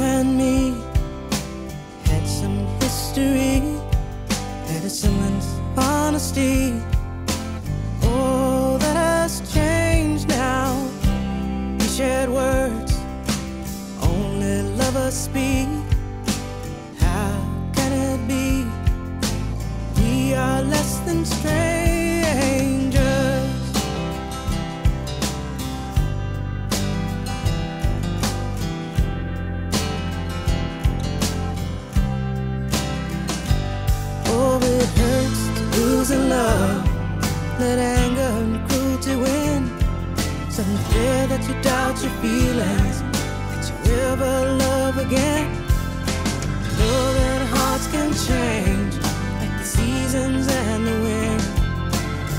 and me had some history, a semblance of honesty. A love. Let anger and cruelty win. It's unfair that you doubt your feelings. That you ever love again. Know that hearts can change, like the seasons and the wind.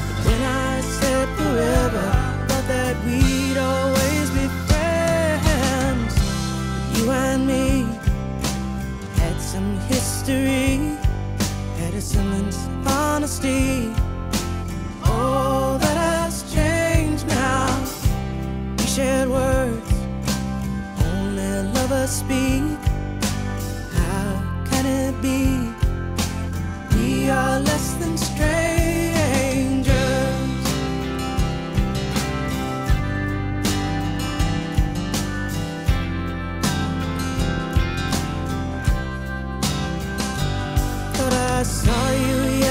But when I said forever, thought that we'd always be friends. You and me had some history semblance honesty. All that has changed now. We shared words, only lovers speak. How can it be?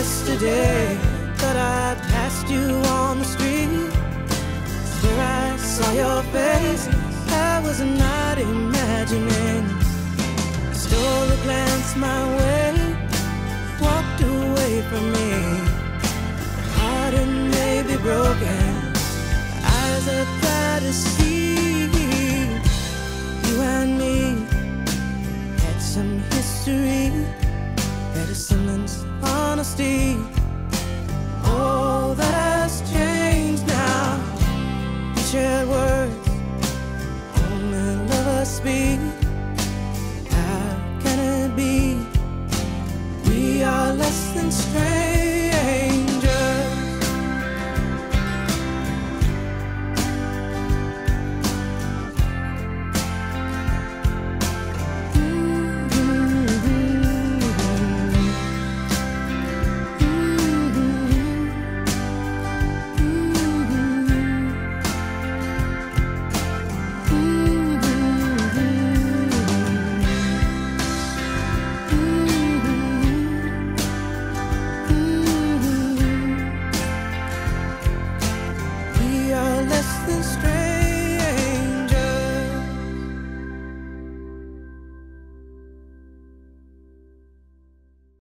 Yesterday. Thought I passed you on the street. Swear I saw your face. I was not imagining. Stole a glance my way. Walked away from me. Heart and may be broken. Eyes that try to see. You and me had some history a semblance of honesty. All that has changed now. We shared words, only lovers speak. How can it be? We are less than strangers.